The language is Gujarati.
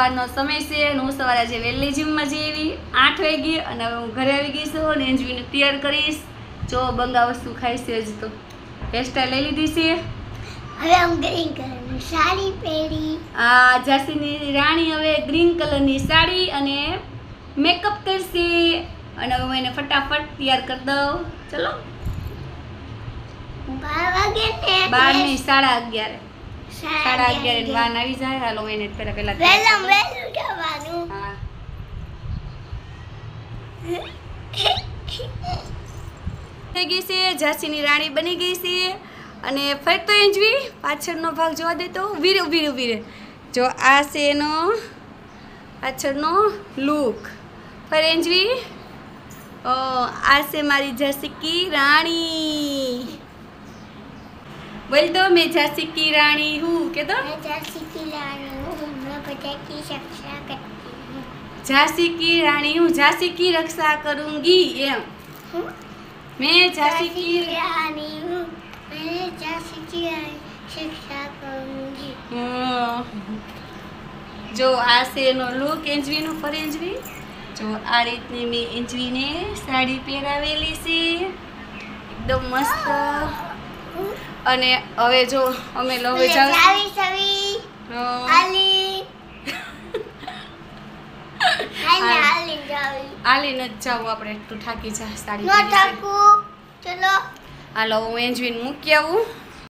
સવારનો સમય છે અને હું સવારે આજે વહેલી જીમમાં જઈ આઠ વાગી અને હવે હું ઘરે આવી ગઈ છું અને એન્જવીને તૈયાર કરીશ. જો બંગા વસ્તુ ખાઈ છે તો. હેરસ્ટાઈલ લઈ લીધી છે. હવે હું ગ્રીન કલરની સાડી પહેરી. આ ઝાંસીની રાણી હવે ગ્રીન કલરની સાડી અને મેકઅપ કરશે. અને હવે હું એને ફટાફટ તૈયાર કરી દઉં. ચલો. બાર વાગે બાર નહીં સાડા અગિયારે. સાડા અગિયાર વાન આવી જાય. હાલો એને પેલા પેલા જવાનું હા. થઈ ગઈ છે ઝાંસીની રાણી બની ગઈ છે. અને ફરતો એંજવી પાછળનો ભાગ જોવા દે તો વીરે વીરે વીરે જો આ છે એનો પાછળનો લુક ફરી એંજવી. આ છે મારી ઝાંસી કી રાણી. બોલ તો મેં ઝાંસી કી રાણી હું કે તો? ઝાંસી કી રાણી હું મેં પ્રજા કી રક્ષા કરતી હું. ઝાંસી કી રાણી હું ઝાંસી કી રક્ષા કरूंगी એમ. મેં ઝાંસી કી રાણી હું મેં જાસી કી રક્ષા કरूंगी જો આ શેરનો લુક એન્જવીનું ફર એન્જવી જો આ રીતની મેં એન્જવીને સાડી પહેરાવેલી છે. એકદમ મસ્ત. અને હવે જો અમે લવે આલી. ન જાવ આપણે એટલું થાકી જા સાડી ચલો. હાલો હું એન્જવીન મૂકી આવું.